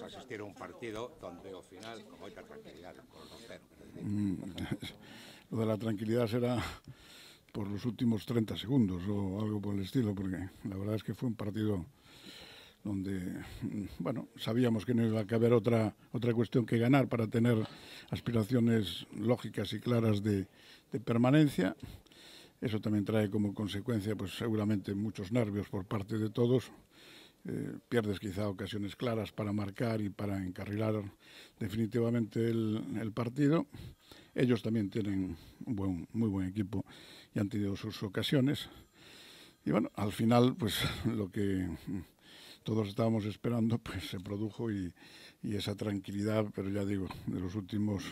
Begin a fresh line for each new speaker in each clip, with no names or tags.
asistir a un partido donde ao final, con moita tranquilidade, por los cero.
Mm, lo de la tranquilidad será por los últimos 30 segundos o algo por el estilo, porque la verdad es que fue un partido donde, mm, bueno, sabíamos que no iba a haber otra, otra cuestión que ganar para tener aspiraciones lógicas y claras de, de permanencia. Eso también trae como consecuencia, pues seguramente muchos nervios por parte de todos. Eh, pierdes quizá ocasiones claras para marcar y para encarrilar definitivamente el, el partido. Ellos también tienen un buen, muy buen equipo y han tenido sus ocasiones. Y bueno, al final, pues lo que todos estábamos esperando, pues se produjo y, y esa tranquilidad, pero ya digo, de los últimos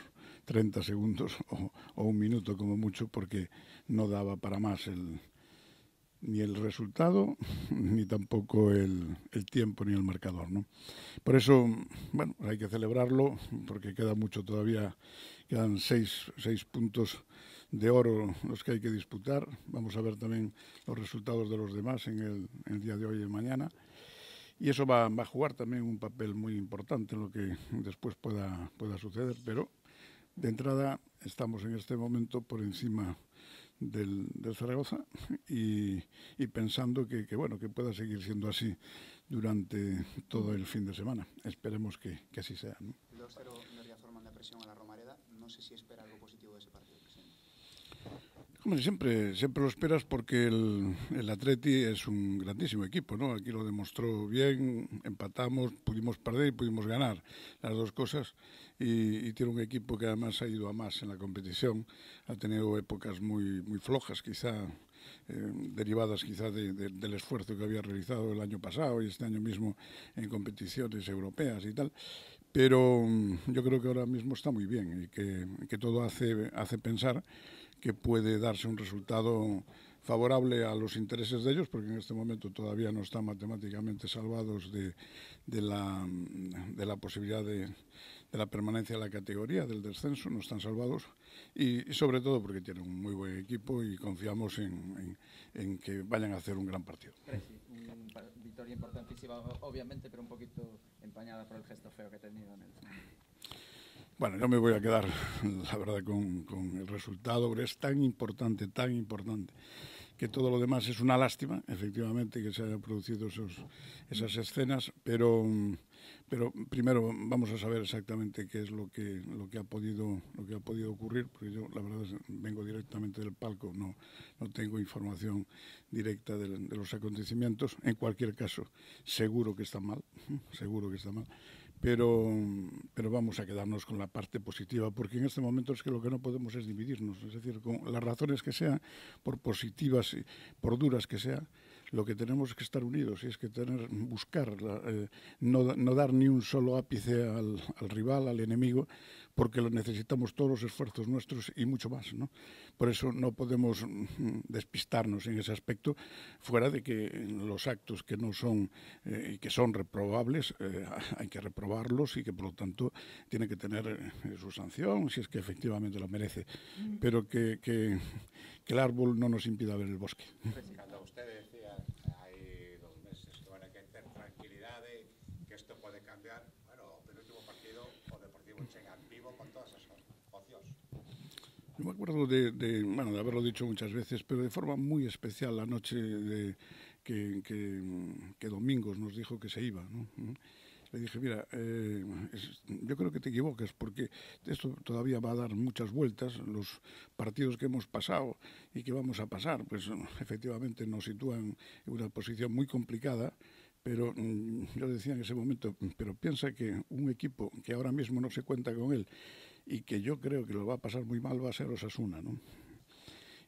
30 segundos o, o un minuto como mucho, porque no daba para más el, ni el resultado, ni tampoco el, el, tiempo ni el marcador. ¿no? Por eso, bueno, hay que celebrarlo, porque queda mucho todavía, quedan seis, seis puntos de oro los que hay que disputar. Vamos a ver también los resultados de los demás en el, el día de hoy y mañana. Y eso va, va, a jugar también un papel muy importante en lo que después pueda, pueda suceder, pero de entrada estamos en este momento por encima del, del Zaragoza y, y pensando que, que, bueno, que pueda seguir siendo así durante todo el fin de semana. Esperemos que, así sea. ¿no?
2-0 no de presión a la Romareda. No sé si espera algo positivo de ese partido.
Hombre, siempre, siempre lo esperas porque el, el Atleti es un grandísimo equipo, ¿no? Aquí lo demostró bien, empatamos, pudimos perder y pudimos ganar las dos cosas. Y, tiene un equipo que además ha ido a más en la competición, ha tenido épocas muy, muy flojas, quizá eh, derivadas quizá de, de, del esfuerzo que había realizado el año pasado y este año mismo en competiciones europeas y tal. Pero mm, yo creo que ahora mismo está muy bien y que, que todo hace, hace pensar que puede darse un resultado favorable a los intereses de ellos, porque en este momento todavía no están matemáticamente salvados de, de, la, de la posibilidad de, de la permanencia de la categoría, del descenso, no están salvados, y, sobre todo porque tienen un muy buen equipo y confiamos en, en, que vayan a hacer un gran partido.
Una victoria importantísima, obviamente, pero un poquito empañada por el gesto feo que ha tenido en el...
Bueno, yo me voy a quedar, la verdad, con, el resultado, pero es tan importante, tan importante, que todo lo demás es una lástima, efectivamente, que se hayan producido esos, esas escenas, pero, pero primero vamos a saber exactamente qué es lo que, lo que, ha, podido, lo que ha podido ocurrir, porque yo, la verdad, vengo directamente del palco, no, no tengo información directa de, de los acontecimientos. En cualquier caso, seguro que está mal, seguro que está mal pero, pero vamos a quedarnos con la parte positiva, porque en este momento es que lo que no podemos es dividirnos, es decir, con las razones que sean, por positivas por duras que sean, lo que tenemos es que estar unidos y es que tener, buscar, eh, no, no dar ni un solo ápice al, al rival, al enemigo, porque lo necesitamos todos los esfuerzos nuestros y mucho más. ¿no? Por eso no podemos mm, despistarnos en ese aspecto, fuera de que los actos que no son eh, y que son reprobables, eh, hay que reprobarlos y que por lo tanto tiene que tener su sanción, si es que efectivamente lo merece, pero que, que, que el árbol no nos impida ver el bosque.
Cuando usted decía hay dos meses que van a tener tranquilidad que esto puede cambiar, bueno, el último partido o Deportivo Chega vivo con todas esas opciones.
Yo me acuerdo de, de, bueno, de haberlo dicho muchas veces, pero de forma muy especial la noche de, que, que, que Domingos nos dijo que se iba. ¿no? Le dije, mira, eh, es, yo creo que te equivocas porque esto todavía va a dar muchas vueltas. Los partidos que hemos pasado y que vamos a pasar, pues efectivamente nos sitúan en una posición muy complicada. Pero mmm, yo decía en ese momento, pero piensa que un equipo que ahora mismo no se cuenta con él y que yo creo que lo va a pasar muy mal va a ser Osasuna, ¿no?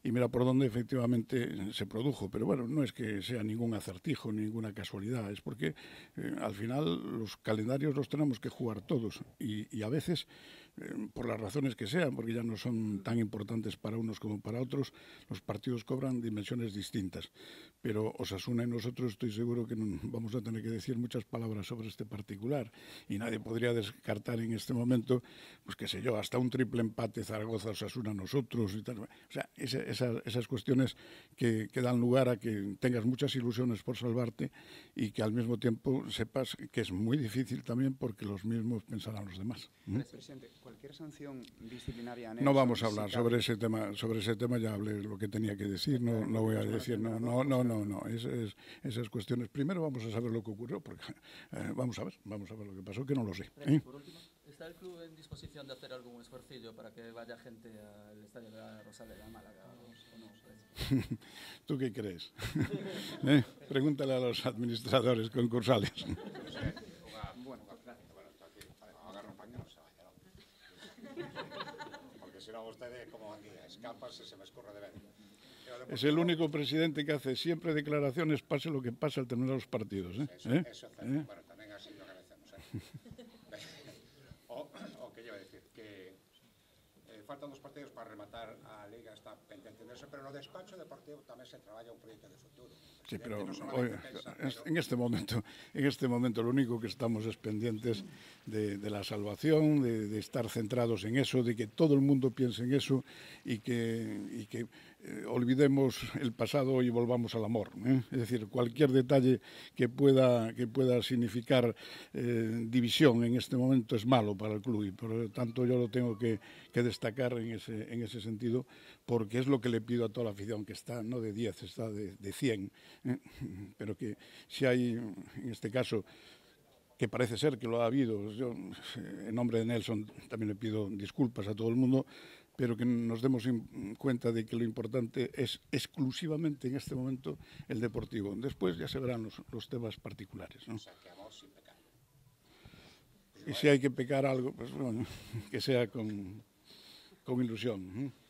y mira por dónde efectivamente se produjo. Pero bueno, no es que sea ningún acertijo, ninguna casualidad, es porque eh, al final los calendarios los tenemos que jugar todos y a veces eh, por las razones que sean, porque ya no son tan importantes para unos como para otros, los partidos cobran dimensiones distintas. Pero Osasuna y nosotros estoy seguro que vamos a tener que decir muchas palabras sobre este particular y nadie podría descartar en este momento, pues qué sé yo, hasta un triple empate Zaragoza-Osasuna nosotros y tal. O sea, ese, esas, esas cuestiones que, que, dan lugar a que tengas muchas ilusiones por salvarte y que al mismo tiempo sepas que es muy difícil también porque los mismos pensarán los demás.
¿Mm? Presidente, cualquier sanción disciplinaria.
No vamos a hablar sobre ese tema. Sobre ese tema ya hablé lo que tenía que decir. No, no voy a decir no, no, no, no, no. Es, es, esas cuestiones. Primero vamos a saber lo que ocurrió porque eh, vamos a ver, vamos a ver lo que pasó que no lo sé. ¿eh?
Por último, ¿está el club en disposición de hacer algún esfuercillo para que vaya gente al estadio de la Rosaleda, Málaga? ¿O no?
¿Tú qué crees? ¿Eh? Pregúntale a los administradores concursales.
Bueno, agarra un paño, se No, ustedes, como aquí, escapas y se me escurre de ver.
Es el único presidente que hace siempre declaraciones, pase lo que pase al terminar los partidos. ¿eh?
Eso,
¿Eh?
eso ¿Eh? Bueno, también así lo agradecemos. ¿eh? o, o que yo decir que eh, faltan dos partidos para rematar a Liga, está pendiente de eso, pero no despacho deportivo también se trabaja un proyecto de futuro.
Sí, pero, no oye, pensa, pero, en este momento, en este momento lo único que estamos es pendientes de, de la salvación, de, de, estar centrados en eso, de que todo el mundo piense en eso y que, y que eh, olvidemos el pasado y volvamos al amor. ¿eh? Es decir, cualquier detalle que pueda, que pueda significar eh, división en este momento es malo para el club y por lo tanto yo lo tengo que, destacar en ese, en ese sentido porque es lo que le pido a toda la afición que está, no de 10, está de, de 100, ¿eh? pero que si hay, en este caso, que parece ser que lo ha habido. Yo, en nombre de Nelson, también le pido disculpas a todo el mundo, pero que nos demos cuenta de que lo importante es exclusivamente en este momento el deportivo. Después ya se verán los, los temas particulares. ¿no?
O sea, que amor sin pecar.
Y si hay que pecar algo, pues bueno, que sea con, con ilusión. ¿eh?